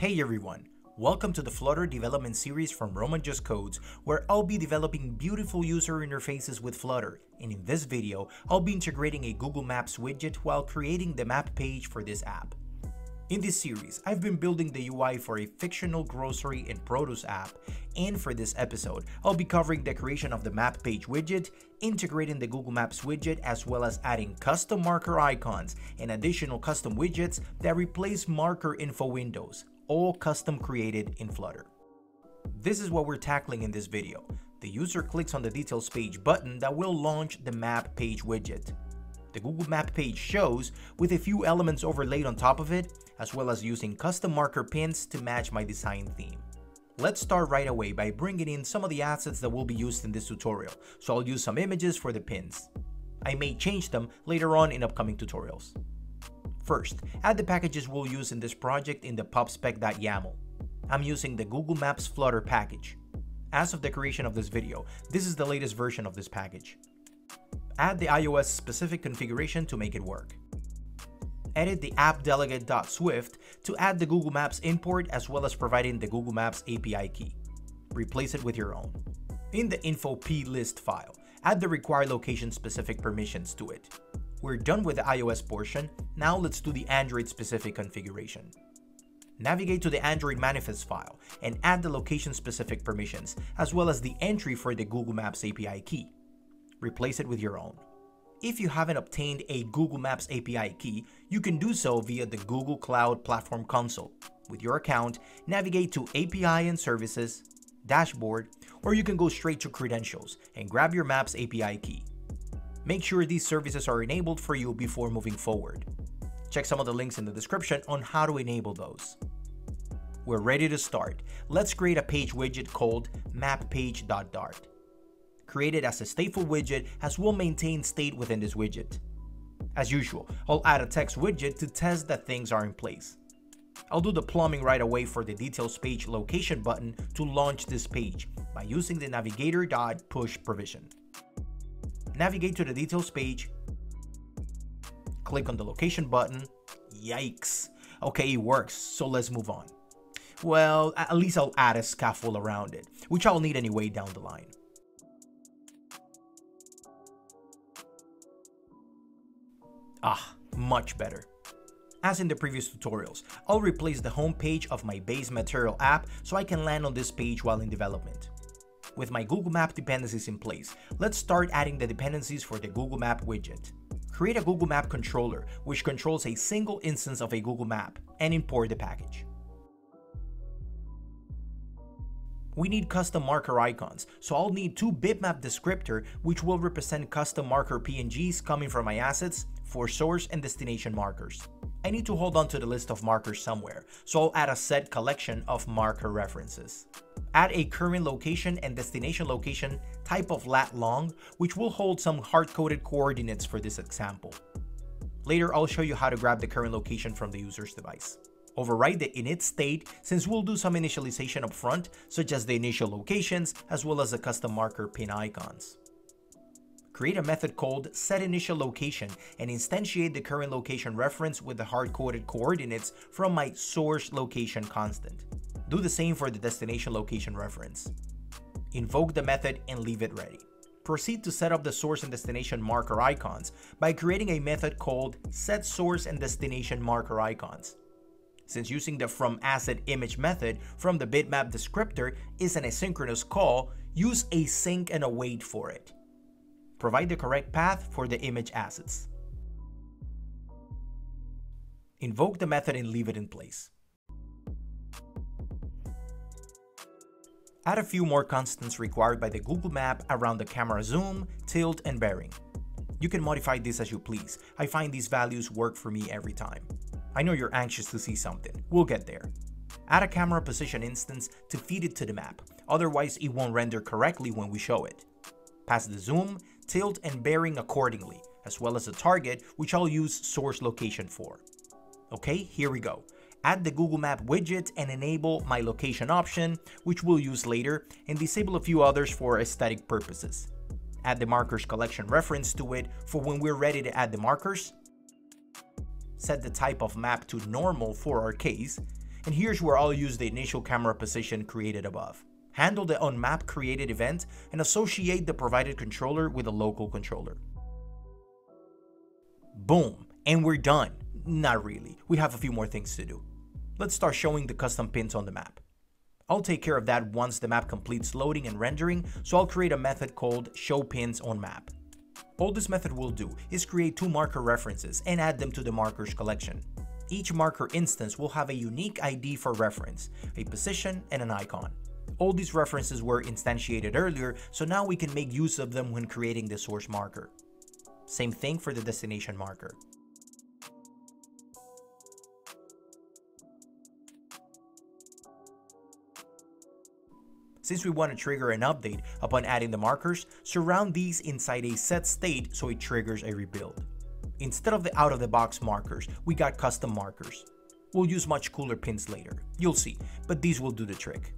Hey everyone, welcome to the Flutter development series from Roman Just Codes, where I'll be developing beautiful user interfaces with Flutter. And in this video, I'll be integrating a Google Maps widget while creating the map page for this app. In this series, I've been building the UI for a fictional grocery and produce app, and for this episode, I'll be covering the creation of the map page widget, integrating the Google Maps widget, as well as adding custom marker icons and additional custom widgets that replace marker info windows, all custom created in Flutter. This is what we're tackling in this video. The user clicks on the details page button that will launch the map page widget. The Google Map page shows with a few elements overlaid on top of it, as well as using custom marker pins to match my design theme. Let's start right away by bringing in some of the assets that will be used in this tutorial, so I'll use some images for the pins. I may change them later on in upcoming tutorials. First, add the packages we'll use in this project in the pubspec.yaml. I'm using the Google Maps Flutter package. As of the creation of this video, this is the latest version of this package. Add the iOS specific configuration to make it work. Edit the appdelegate.swift to add the Google Maps import as well as providing the Google Maps API key. Replace it with your own. In the info plist file, add the required location specific permissions to it. We're done with the iOS portion, now let's do the Android specific configuration. Navigate to the Android manifest file and add the location specific permissions as well as the entry for the Google Maps API key replace it with your own. If you haven't obtained a Google Maps API key, you can do so via the Google Cloud Platform Console. With your account, navigate to API and Services, Dashboard, or you can go straight to Credentials and grab your Maps API key. Make sure these services are enabled for you before moving forward. Check some of the links in the description on how to enable those. We're ready to start. Let's create a page widget called mappage.dart created as a stateful widget as we'll maintain state within this widget. As usual, I'll add a text widget to test that things are in place. I'll do the plumbing right away for the details page location button to launch this page by using the navigator.push provision. Navigate to the details page, click on the location button, yikes. Okay, it works, so let's move on. Well, at least I'll add a scaffold around it, which I'll need anyway down the line. Ah, much better. As in the previous tutorials, I'll replace the home page of my base material app so I can land on this page while in development. With my Google Map dependencies in place, let's start adding the dependencies for the Google Map widget. Create a Google Map controller, which controls a single instance of a Google Map, and import the package. We need custom marker icons, so I'll need two bitmap descriptor which will represent custom marker PNGs coming from my assets for source and destination markers. I need to hold on to the list of markers somewhere, so I'll add a set collection of marker references. Add a current location and destination location type of lat long, which will hold some hard-coded coordinates for this example. Later, I'll show you how to grab the current location from the user's device. Override the init state since we'll do some initialization up front, such as the initial locations as well as the custom marker pin icons create a method called setInitialLocation and instantiate the current location reference with the hard-coded coordinates from my source location constant. Do the same for the destination location reference. Invoke the method and leave it ready. Proceed to set up the source and destination marker icons by creating a method called setSource and Destination Marker Icons. Since using the fromAssetImage method from the bitmap descriptor is an asynchronous call, use async and await for it. Provide the correct path for the image assets. Invoke the method and leave it in place. Add a few more constants required by the Google Map around the camera zoom, tilt, and bearing. You can modify this as you please. I find these values work for me every time. I know you're anxious to see something. We'll get there. Add a camera position instance to feed it to the map, otherwise it won't render correctly when we show it. Pass the zoom, tilt, and bearing accordingly, as well as a target, which I'll use source location for. Okay, here we go. Add the Google Map widget and enable my location option, which we'll use later, and disable a few others for aesthetic purposes. Add the markers collection reference to it for when we're ready to add the markers. Set the type of map to normal for our case. and here's where I'll use the initial camera position created above. Handle the onMap created event and associate the provided controller with a local controller. Boom, and we're done. Not really, we have a few more things to do. Let's start showing the custom pins on the map. I'll take care of that once the map completes loading and rendering, so I'll create a method called show pins on map. All this method will do is create two marker references and add them to the markers collection. Each marker instance will have a unique ID for reference, a position, and an icon. All these references were instantiated earlier, so now we can make use of them when creating the source marker. Same thing for the destination marker. Since we want to trigger an update upon adding the markers, surround these inside a set state so it triggers a rebuild. Instead of the out-of-the-box markers, we got custom markers. We'll use much cooler pins later, you'll see, but these will do the trick.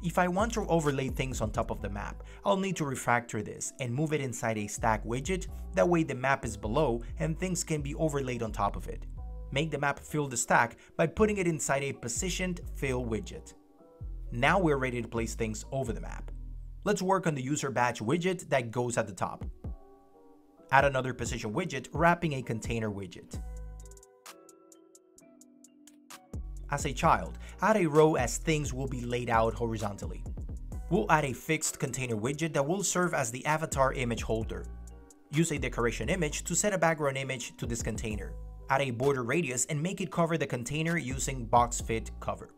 If I want to overlay things on top of the map, I'll need to refactor this and move it inside a stack widget, that way the map is below and things can be overlaid on top of it. Make the map fill the stack by putting it inside a positioned fill widget. Now we're ready to place things over the map. Let's work on the user badge widget that goes at the top. Add another position widget wrapping a container widget. As a child, add a row as things will be laid out horizontally. We'll add a fixed container widget that will serve as the avatar image holder. Use a decoration image to set a background image to this container. Add a border radius and make it cover the container using box fit cover.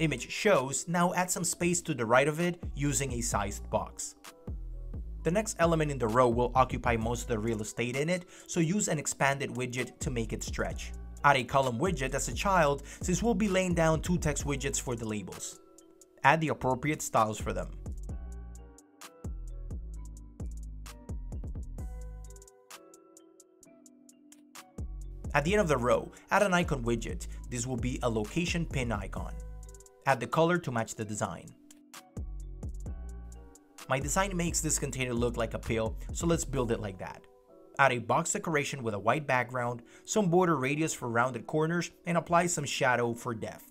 Image shows, now add some space to the right of it using a sized box. The next element in the row will occupy most of the real estate in it, so use an expanded widget to make it stretch. Add a column widget as a child since we'll be laying down two text widgets for the labels. Add the appropriate styles for them. At the end of the row, add an icon widget. This will be a location pin icon. Add the color to match the design. My design makes this container look like a pill, so let's build it like that. Add a box decoration with a white background, some border radius for rounded corners, and apply some shadow for depth.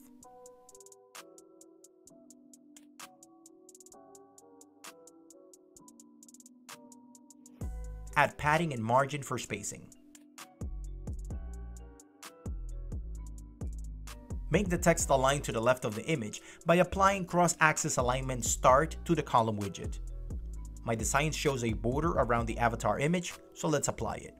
Add padding and margin for spacing. Make the text align to the left of the image by applying cross-axis alignment start to the column widget. My design shows a border around the avatar image, so let's apply it.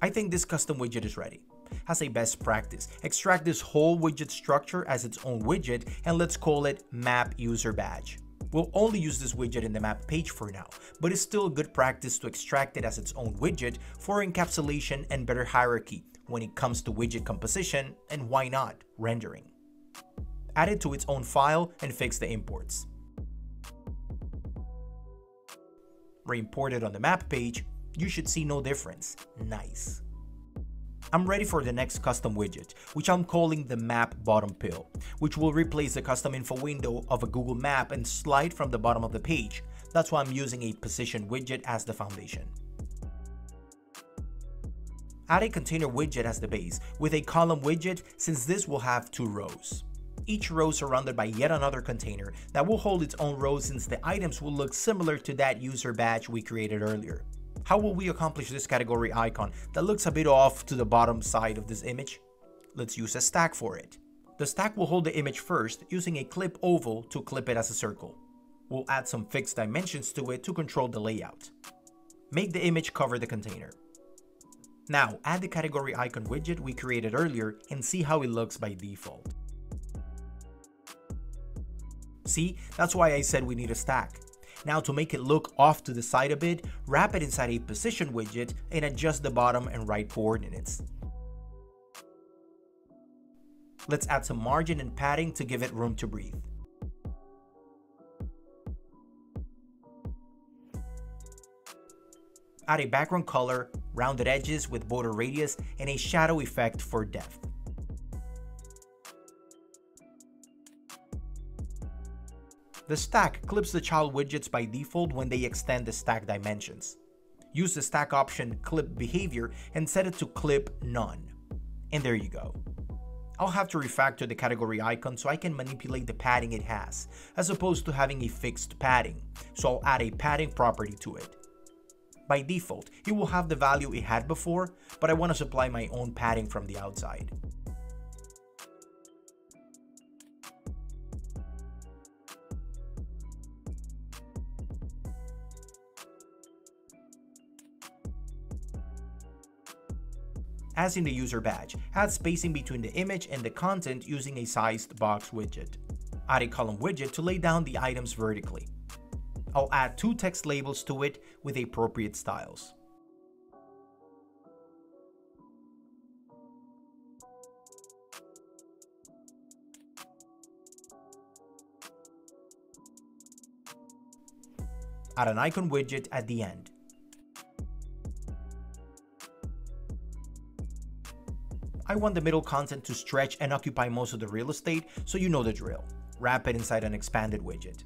I think this custom widget is ready. As a best practice, extract this whole widget structure as its own widget and let's call it map user badge. We'll only use this widget in the map page for now, but it's still a good practice to extract it as its own widget for encapsulation and better hierarchy when it comes to widget composition and why not, rendering. Add it to its own file and fix the imports. Re-import it on the map page, you should see no difference. Nice. I'm ready for the next custom widget, which I'm calling the map bottom pill, which will replace the custom info window of a Google map and slide from the bottom of the page. That's why I'm using a position widget as the foundation. Add a container widget as the base, with a column widget since this will have two rows. Each row surrounded by yet another container that will hold its own row since the items will look similar to that user badge we created earlier. How will we accomplish this category icon that looks a bit off to the bottom side of this image? Let's use a stack for it. The stack will hold the image first using a clip oval to clip it as a circle. We'll add some fixed dimensions to it to control the layout. Make the image cover the container. Now add the category icon widget we created earlier and see how it looks by default. See, that's why I said we need a stack. Now to make it look off to the side a bit, wrap it inside a position widget and adjust the bottom and right coordinates. Let's add some margin and padding to give it room to breathe. Add a background color, rounded edges with border radius, and a shadow effect for depth. The stack clips the child widgets by default when they extend the stack dimensions. Use the stack option clip behavior and set it to clip none. And there you go. I'll have to refactor the category icon so I can manipulate the padding it has, as opposed to having a fixed padding, so I'll add a padding property to it. By default, it will have the value it had before, but I want to supply my own padding from the outside. As in the user badge, add spacing between the image and the content using a sized box widget. Add a column widget to lay down the items vertically. I'll add two text labels to it with appropriate styles. Add an icon widget at the end. I want the middle content to stretch and occupy most of the real estate, so you know the drill. Wrap it inside an expanded widget.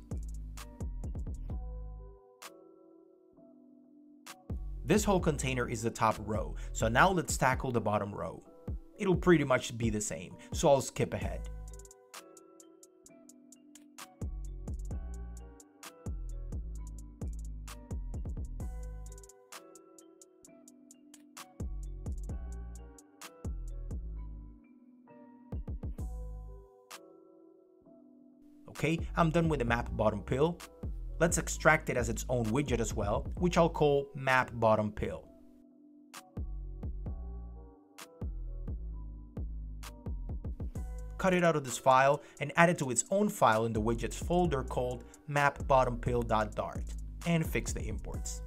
This whole container is the top row, so now let's tackle the bottom row. It'll pretty much be the same, so I'll skip ahead. Okay, I'm done with the map bottom pill. Let's extract it as its own widget as well, which I'll call map bottom pill. Cut it out of this file and add it to its own file in the widgets folder called mapbottompill.dart and fix the imports.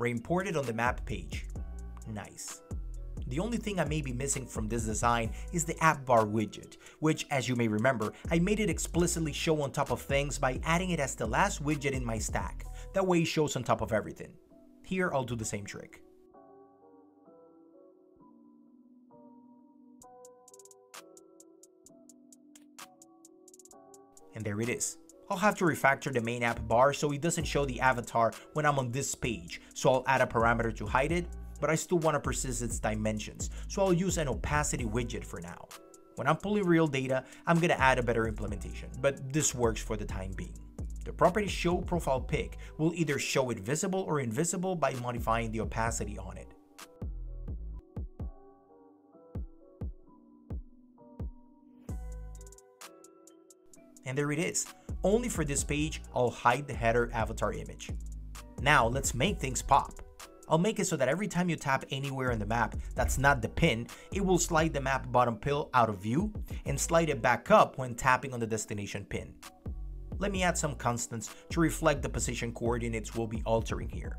Re-imported on the map page. Nice. The only thing I may be missing from this design is the app bar widget, which as you may remember, I made it explicitly show on top of things by adding it as the last widget in my stack. That way it shows on top of everything. Here I'll do the same trick. And there it is. I'll have to refactor the main app bar so it doesn't show the avatar when I'm on this page, so I'll add a parameter to hide it, but I still want to persist its dimensions, so I'll use an opacity widget for now. When I'm pulling real data, I'm gonna add a better implementation, but this works for the time being. The property show profile pic will either show it visible or invisible by modifying the opacity on it. And there it is. Only for this page, I'll hide the header avatar image. Now let's make things pop. I'll make it so that every time you tap anywhere in the map that's not the pin, it will slide the map bottom pill out of view and slide it back up when tapping on the destination pin. Let me add some constants to reflect the position coordinates we'll be altering here.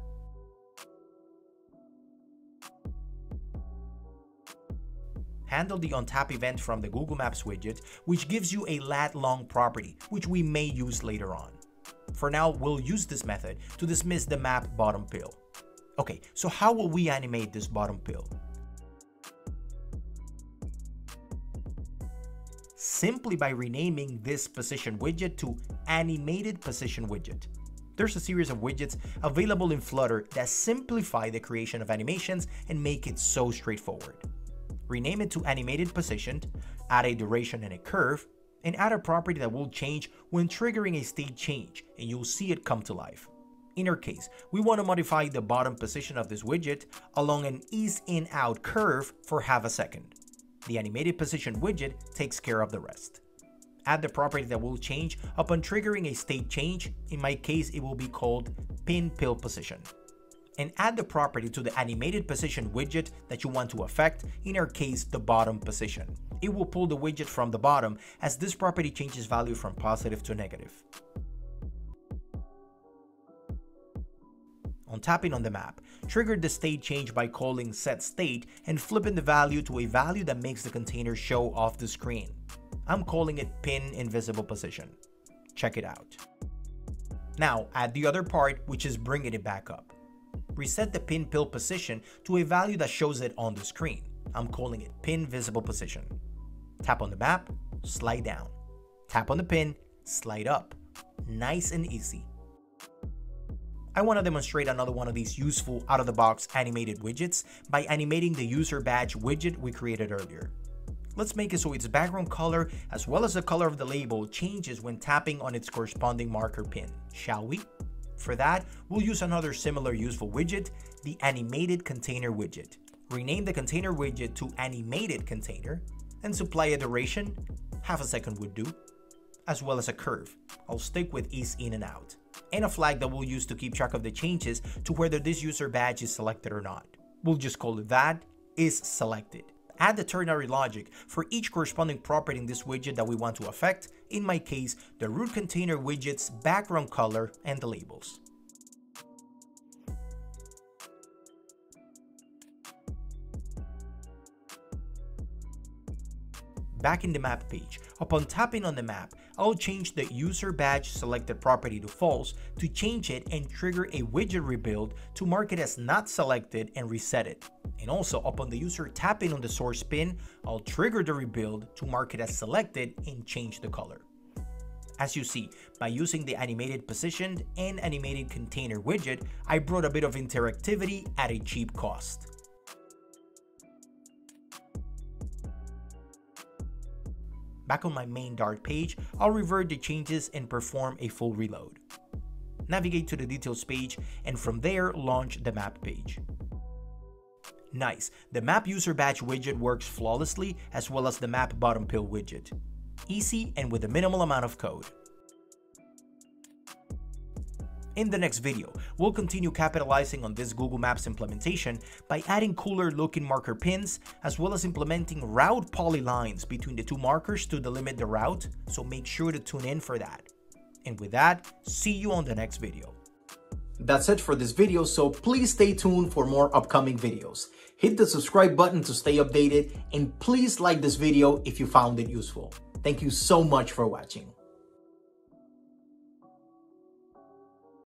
Handle the ontap event from the Google Maps widget, which gives you a lat long property, which we may use later on. For now, we'll use this method to dismiss the map bottom pill. Okay, so how will we animate this bottom pill? Simply by renaming this position widget to animated position widget. There's a series of widgets available in Flutter that simplify the creation of animations and make it so straightforward rename it to animated positioned, add a duration and a curve, and add a property that will change when triggering a state change, and you'll see it come to life. In our case, we want to modify the bottom position of this widget along an ease in out curve for half a second. The animated position widget takes care of the rest. Add the property that will change upon triggering a state change, in my case it will be called pin pill position and add the property to the animated position widget that you want to affect, in our case, the bottom position. It will pull the widget from the bottom as this property changes value from positive to negative. On tapping on the map, trigger the state change by calling set state and flipping the value to a value that makes the container show off the screen. I'm calling it pin invisible position. Check it out. Now add the other part which is bringing it back up reset the pin pill position to a value that shows it on the screen. I'm calling it pin visible position. Tap on the map, slide down. Tap on the pin, slide up. Nice and easy. I want to demonstrate another one of these useful out-of-the-box animated widgets by animating the user badge widget we created earlier. Let's make it so its background color as well as the color of the label changes when tapping on its corresponding marker pin, shall we? For that, we'll use another similar useful widget, the animated container widget. Rename the container widget to animated container and supply a duration, half a second would do, as well as a curve. I'll stick with ease in and out and a flag that we'll use to keep track of the changes to whether this user badge is selected or not. We'll just call it that is selected. Add the ternary logic for each corresponding property in this widget that we want to affect, in my case, the root container widget's background color and the labels. Back in the map page, upon tapping on the map, I'll change the user badge selected property to false to change it and trigger a widget rebuild to mark it as not selected and reset it. And also upon the user tapping on the source pin, I'll trigger the rebuild to mark it as selected and change the color. As you see, by using the animated positioned and animated container widget, I brought a bit of interactivity at a cheap cost. Back on my main Dart page, I'll revert the changes and perform a full reload. Navigate to the details page and from there launch the map page. Nice, the map user badge widget works flawlessly as well as the map bottom pill widget. Easy and with a minimal amount of code. In the next video, we'll continue capitalizing on this Google Maps implementation by adding cooler looking marker pins, as well as implementing route polylines between the two markers to delimit the route, so make sure to tune in for that. And with that, see you on the next video. That's it for this video, so please stay tuned for more upcoming videos. Hit the subscribe button to stay updated, and please like this video if you found it useful. Thank you so much for watching.